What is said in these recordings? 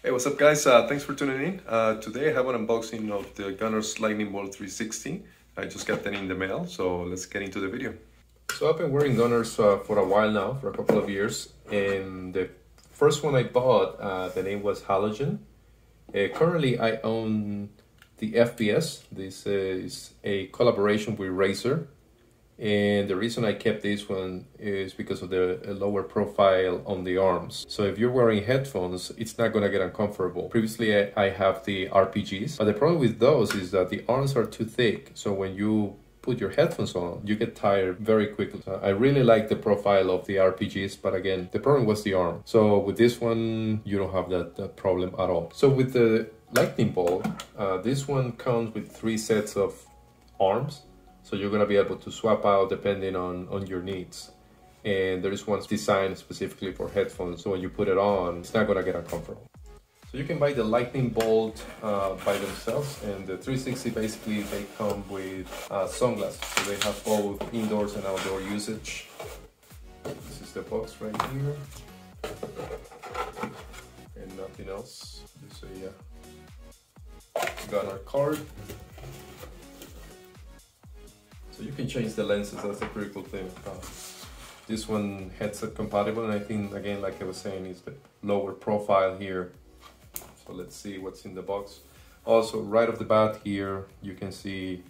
Hey, what's up guys? Uh, thanks for tuning in. Uh, today I have an unboxing of the Gunnar's Lightning Bolt 360. I just got that in the mail, so let's get into the video. So I've been wearing Gunnars uh, for a while now, for a couple of years, and the first one I bought, uh, the name was Halogen. Uh, currently I own the FPS. This is a collaboration with Razer and the reason I kept this one is because of the lower profile on the arms. So if you're wearing headphones, it's not gonna get uncomfortable. Previously I, have the RPGs, but the problem with those is that the arms are too thick. So when you put your headphones on, you get tired very quickly. So I really like the profile of the RPGs, but again, the problem was the arm. So with this one, you don't have that, that problem at all. So with the Lightning Bolt, uh, this one comes with three sets of arms so you're gonna be able to swap out depending on, on your needs. And there is one designed specifically for headphones, so when you put it on, it's not gonna get uncomfortable. So you can buy the Lightning Bolt uh, by themselves, and the 360 basically they come with uh, sunglasses. So they have both indoors and outdoor usage. This is the box right here, and nothing else. Just a got our card. So you can change the lenses, that's a pretty cool thing. Uh, this one headset compatible and I think again like I was saying is the lower profile here. So let's see what's in the box. Also right off the bat here you can see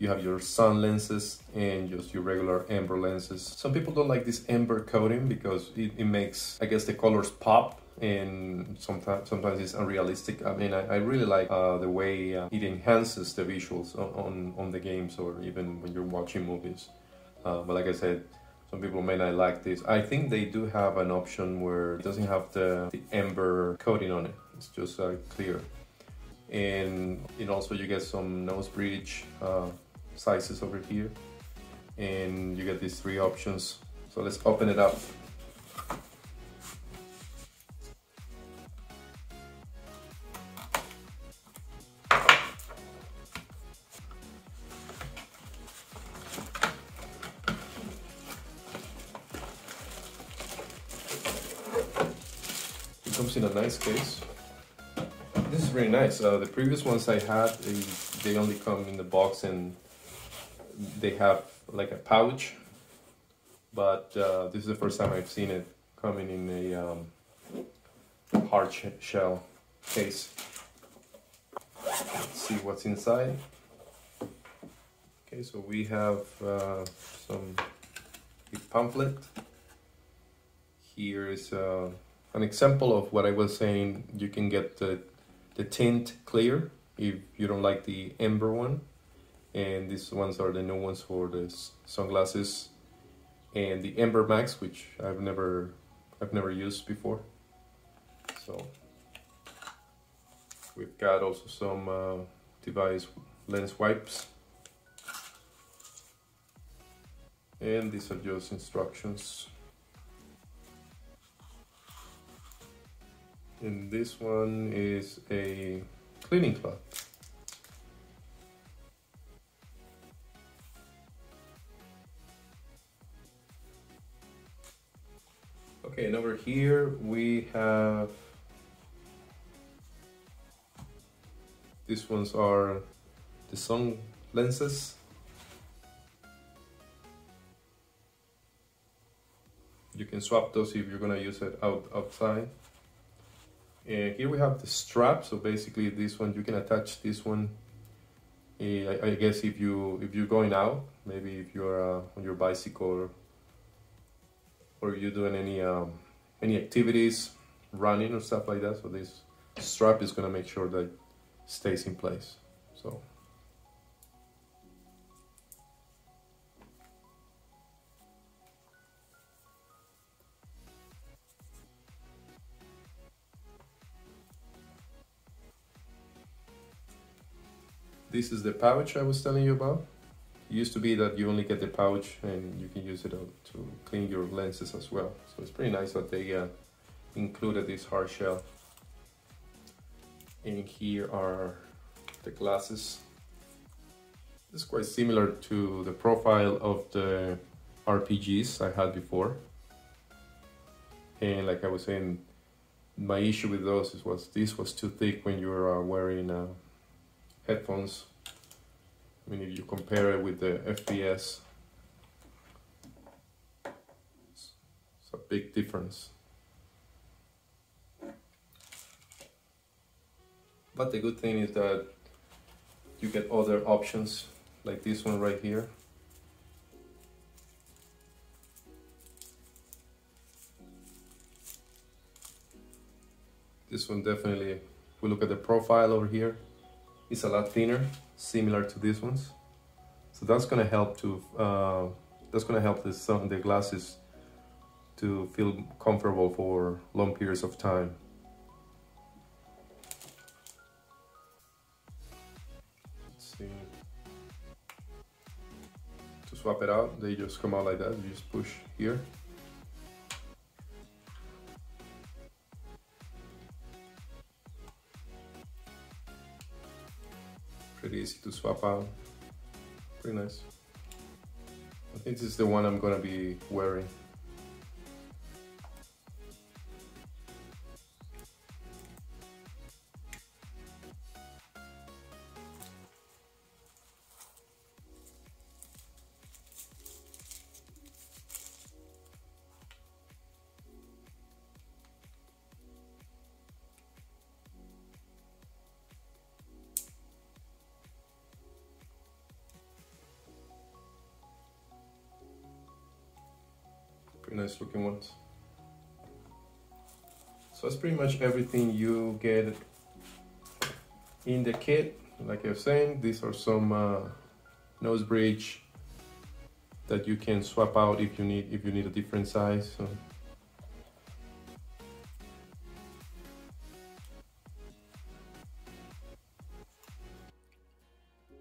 you have your sun lenses and just your regular amber lenses. Some people don't like this amber coating because it, it makes I guess the colors pop and sometimes sometimes it's unrealistic. I mean, I, I really like uh, the way uh, it enhances the visuals on, on, on the games or even when you're watching movies. Uh, but like I said, some people may not like this. I think they do have an option where it doesn't have the, the amber coating on it. It's just uh, clear. And, and also you get some nose bridge uh, sizes over here. And you get these three options. So let's open it up. Comes in a nice case. This is really nice. Uh, the previous ones I had, they, only come in the box and they have like a pouch. But uh, this is the first time I've seen it coming in a um, hard sh shell case. Let's see what's inside. Okay, so we have uh, some pamphlet. Here is uh, an example of what I was saying, you can get the, the tint clear if you don't like the amber one. And these ones are the new ones for the sunglasses. And the Amber Max, which I've never, I've never used before. So we've got also some uh, device lens wipes. And these are just instructions and this one is a cleaning cloth. Okay, and over here we have these ones are the sun lenses. You can swap those if you're gonna use it out outside. And here we have the strap. So basically this one, you can attach this one. Uh, I, I, guess if you if you're going out, maybe if you're uh, on your bicycle or, or you're doing any um, any activities, running or stuff like that. So this strap is gonna make sure that stays in place. So This is the pouch I was telling you about. It used to be that you only get the pouch and you can use it to clean your lenses as well. So it's pretty nice that they uh, included this hard shell. And here are the glasses. It's quite similar to the profile of the RPGs I had before. And like I was saying, my issue with those is was this was too thick when you were uh, wearing uh, headphones. I mean, if you compare it with the FPS, it's, a big difference. But the good thing is that you get other options like this one right here. This one definitely, we look at the profile over here, it's a lot thinner, similar to these ones. So that's gonna help to, uh, that's gonna help the, sun, the glasses to feel comfortable for long periods of time. Let's see. To swap it out, they just come out like that. You just push here. Easy to swap out. Pretty nice. I think this is the one I'm gonna be wearing. Nice looking ones. So that's pretty much everything you get in the kit. Like I was saying, these are some uh, nose bridge that you can swap out if you need if you need a different size. So.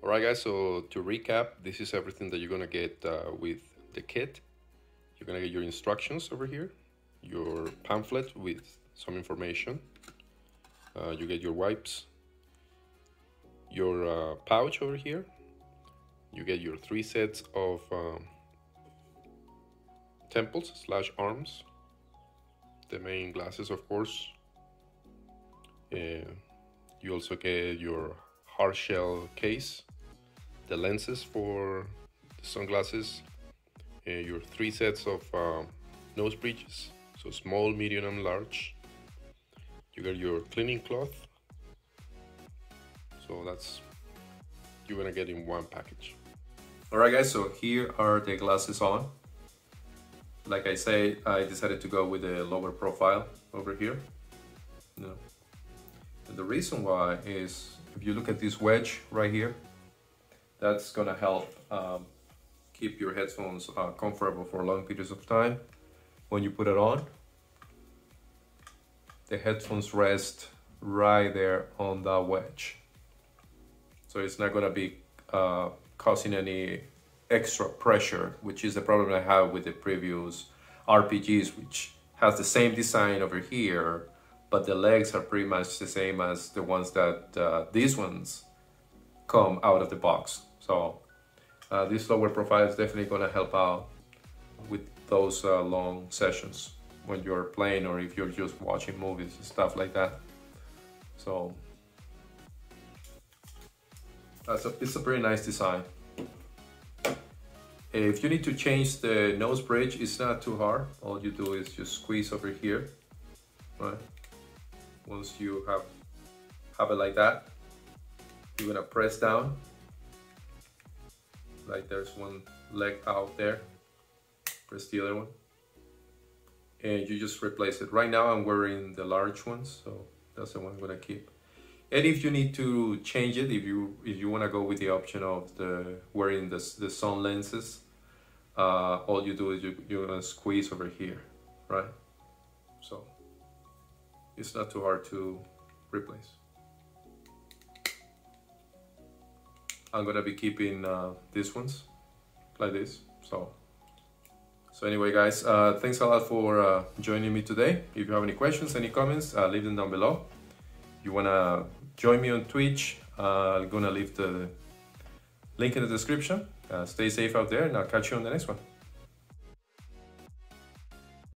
Alright guys, so to recap, this is everything that you're gonna get uh, with the kit. You're gonna get your instructions over here, your pamphlet with some information. Uh, you get your wipes, your uh, pouch over here. You get your three sets of um, temples slash arms. The main glasses, of course. Uh, you also get your hard shell case, the lenses for the sunglasses, your three sets of uh, nose bridges, so small, medium, and large. You got your cleaning cloth. So that's you're gonna get in one package. All right, guys. So here are the glasses on. Like I say, I decided to go with a lower profile over here. No. And the reason why is if you look at this wedge right here, that's gonna help um, keep your headphones uh, comfortable for long periods of time. When you put it on, the headphones rest right there on that wedge. So it's not gonna be uh, causing any extra pressure, which is the problem I have with the previous RPGs, which has the same design over here, but the legs are pretty much the same as the ones that uh, these ones come out of the box. So uh, this lower profile is definitely going to help out with those uh, long sessions when you're playing or if you're just watching movies and stuff like that. So that's a, it's a pretty nice design. If you need to change the nose bridge, it's not too hard. All you do is just squeeze over here, right? Once you have have it like that, you're gonna press down like there's one leg out there press the other one. And you just replace it. Right now I'm wearing the large ones so that's the one I'm gonna keep. And if you need to change it if you if you want to go with the option of the wearing the, the sun lenses uh, all you do is you, you're gonna squeeze over here right? So it's not too hard to replace I'm gonna be keeping uh, these ones like this so. So anyway guys uh, thanks a lot for uh, joining me today. If you have any questions any comments uh, leave them down below. You wanna join me on Twitch uh, I'm gonna leave the link in the description. Uh, stay safe out there and I'll catch you on the next one